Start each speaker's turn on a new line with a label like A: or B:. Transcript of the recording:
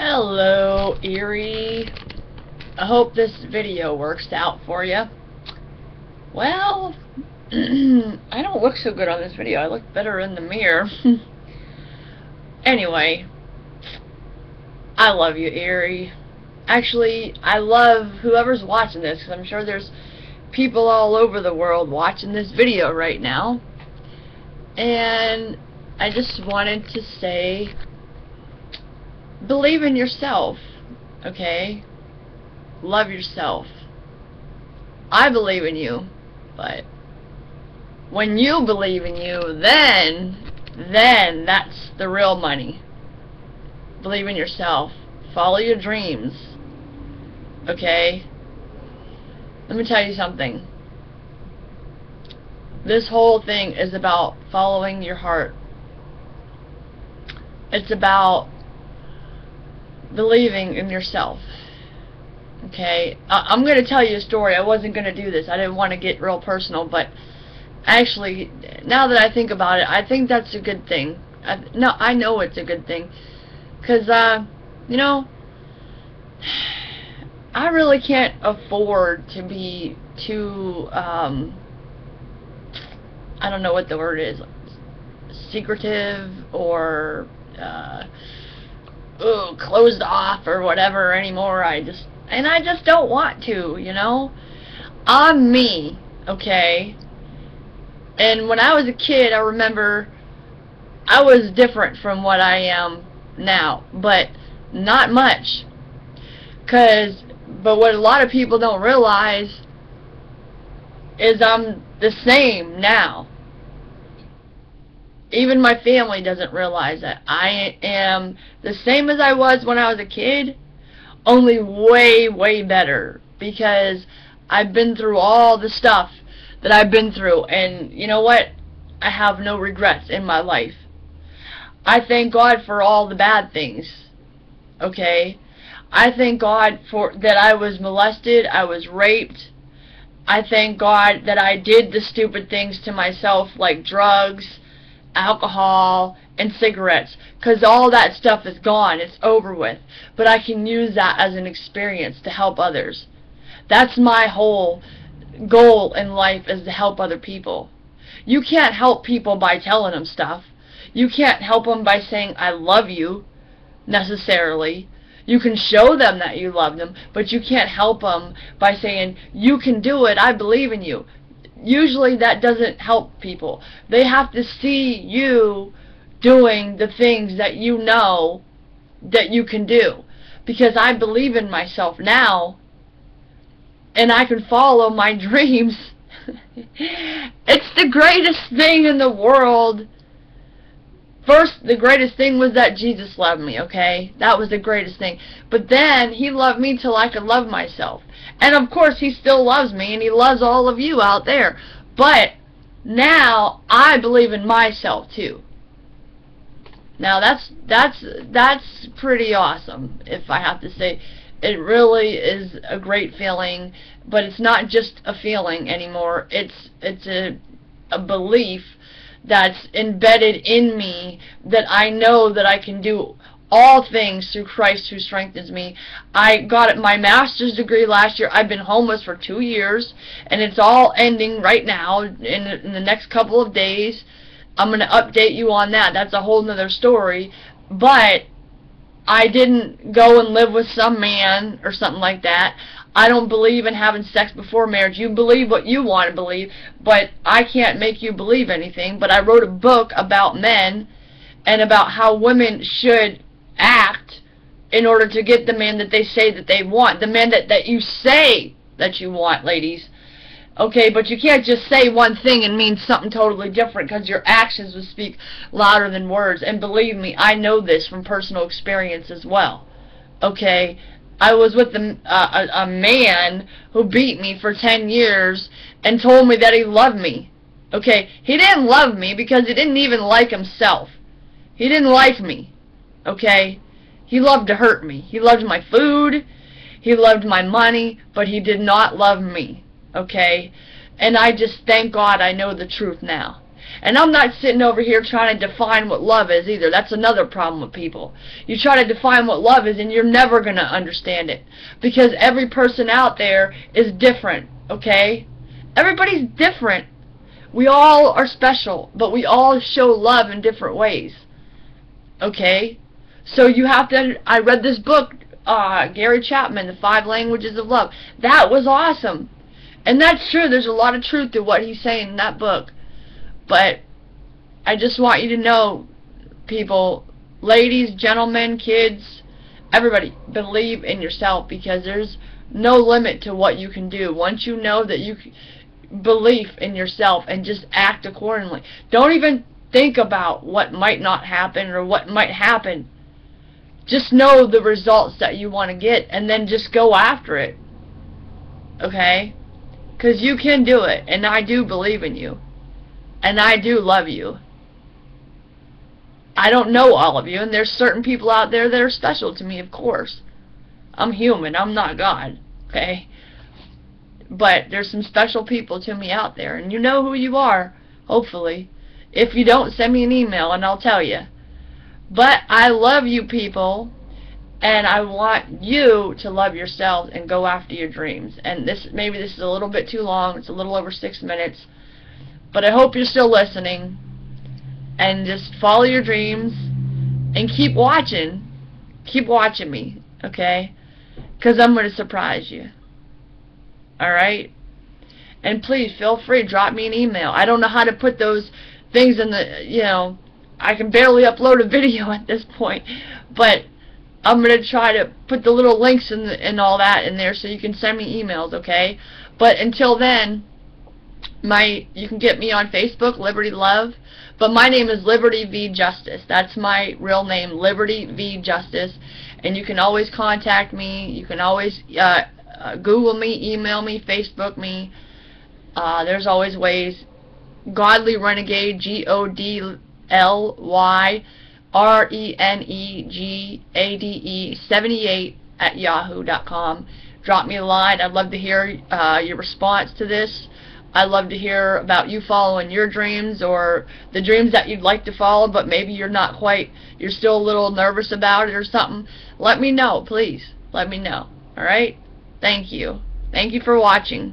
A: Hello, Erie. I hope this video works out for you. Well, I don't look so good on this video. I look better in the mirror. anyway, I love you, Erie. Actually, I love whoever's watching this, because I'm sure there's people all over the world watching this video right now. And I just wanted to say believe in yourself, okay? Love yourself. I believe in you, but when you believe in you, then, then that's the real money. Believe in yourself. Follow your dreams, okay? Let me tell you something. This whole thing is about following your heart. It's about believing in yourself. Okay, I I'm going to tell you a story. I wasn't going to do this. I didn't want to get real personal, but actually, now that I think about it, I think that's a good thing. I, no, I know it's a good thing. Because, uh, you know, I really can't afford to be too, um, I don't know what the word is, secretive or, uh, ugh, closed off or whatever anymore. I just, and I just don't want to, you know? I'm me, okay? And when I was a kid, I remember I was different from what I am now, but not much. Cause, but what a lot of people don't realize is I'm the same now even my family doesn't realize that I am the same as I was when I was a kid, only way, way better because I've been through all the stuff that I've been through and you know what? I have no regrets in my life. I thank God for all the bad things. Okay? I thank God for that I was molested, I was raped. I thank God that I did the stupid things to myself like drugs, alcohol, and cigarettes because all that stuff is gone. It's over with. But I can use that as an experience to help others. That's my whole goal in life is to help other people. You can't help people by telling them stuff. You can't help them by saying, I love you, necessarily. You can show them that you love them, but you can't help them by saying, you can do it, I believe in you usually that doesn't help people. They have to see you doing the things that you know that you can do. Because I believe in myself now and I can follow my dreams. it's the greatest thing in the world. First, the greatest thing was that Jesus loved me, okay? That was the greatest thing. But then, He loved me till I could love myself. And of course, he still loves me, and he loves all of you out there. But now I believe in myself too. Now that's that's that's pretty awesome, if I have to say. It really is a great feeling, but it's not just a feeling anymore. It's it's a a belief that's embedded in me that I know that I can do all things through Christ who strengthens me. I got my master's degree last year. I've been homeless for two years, and it's all ending right now in, in the next couple of days. I'm going to update you on that. That's a whole nother story. But I didn't go and live with some man or something like that. I don't believe in having sex before marriage. You believe what you want to believe, but I can't make you believe anything. But I wrote a book about men and about how women should act in order to get the man that they say that they want. The man that, that you say that you want, ladies. Okay, but you can't just say one thing and mean something totally different because your actions will speak louder than words. And believe me, I know this from personal experience as well. Okay, I was with a, a, a man who beat me for 10 years and told me that he loved me. Okay, he didn't love me because he didn't even like himself. He didn't like me okay? He loved to hurt me. He loved my food. He loved my money, but he did not love me, okay? And I just thank God I know the truth now. And I'm not sitting over here trying to define what love is either. That's another problem with people. You try to define what love is and you're never going to understand it. Because every person out there is different, okay? Everybody's different. We all are special, but we all show love in different ways. Okay? So you have to, I read this book, uh, Gary Chapman, The Five Languages of Love. That was awesome. And that's true. There's a lot of truth to what he's saying in that book. But I just want you to know, people, ladies, gentlemen, kids, everybody, believe in yourself because there's no limit to what you can do. Once you know that you belief in yourself and just act accordingly. Don't even think about what might not happen or what might happen. Just know the results that you want to get and then just go after it. Okay? Because you can do it, and I do believe in you. And I do love you. I don't know all of you, and there's certain people out there that are special to me, of course. I'm human, I'm not God, okay? But there's some special people to me out there, and you know who you are, hopefully. If you don't, send me an email, and I'll tell you. But I love you people, and I want you to love yourselves and go after your dreams. And this maybe this is a little bit too long. It's a little over six minutes. But I hope you're still listening. And just follow your dreams and keep watching. Keep watching me, okay? Because I'm going to surprise you. Alright? And please, feel free, drop me an email. I don't know how to put those things in the, you know, I can barely upload a video at this point. But I'm going to try to put the little links and, and all that in there so you can send me emails, okay? But until then, my you can get me on Facebook, Liberty Love, but my name is Liberty V Justice. That's my real name, Liberty V Justice, and you can always contact me. You can always uh, uh, Google me, email me, Facebook me. Uh, there's always ways. Godly Renegade, G-O-D-L-Y R-E-N-E-G-A-D-E 78 at yahoo.com. Drop me a line. I'd love to hear uh, your response to this. I'd love to hear about you following your dreams or the dreams that you'd like to follow, but maybe you're not quite, you're still a little nervous about it or something. Let me know, please. Let me know. Alright? Thank you. Thank you for watching.